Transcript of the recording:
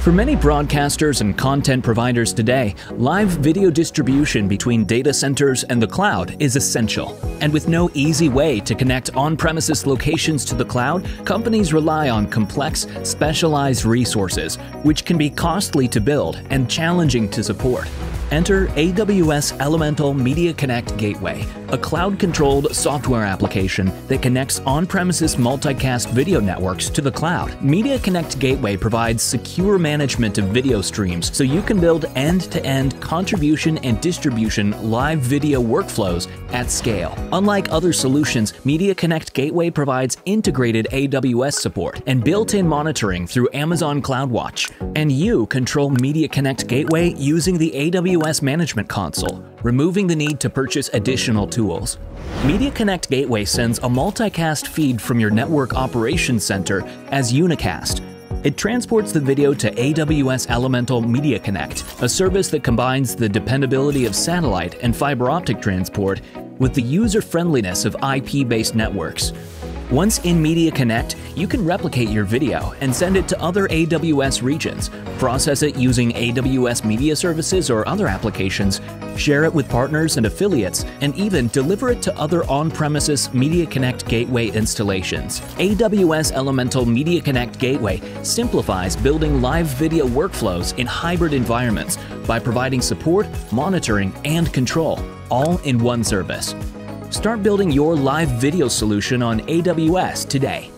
For many broadcasters and content providers today, live video distribution between data centers and the cloud is essential. And with no easy way to connect on premises locations to the cloud, companies rely on complex, specialized resources, which can be costly to build and challenging to support. Enter AWS Elemental MediaConnect Gateway, a cloud controlled software application that connects on premises multicast video networks to the cloud. MediaConnect Gateway provides secure management of video streams so you can build end to end contribution and distribution live video workflows at scale. Unlike other solutions, MediaConnect Gateway provides integrated AWS support and built in monitoring through Amazon CloudWatch. And you control MediaConnect Gateway using the AWS Management Console, removing the need to purchase additional tools. MediaConnect Gateway sends a multicast feed from your network operations center as unicast. It transports the video to AWS Elemental MediaConnect, a service that combines the dependability of satellite and fiber optic transport with the user friendliness of IP based networks. Once in MediaConnect, you can replicate your video and send it to other AWS regions, process it using AWS Media Services or other applications, share it with partners and affiliates, and even deliver it to other on-premises MediaConnect Gateway installations. AWS Elemental MediaConnect Gateway simplifies building live video workflows in hybrid environments by providing support, monitoring, and control, all in one service. Start building your live video solution on AWS today.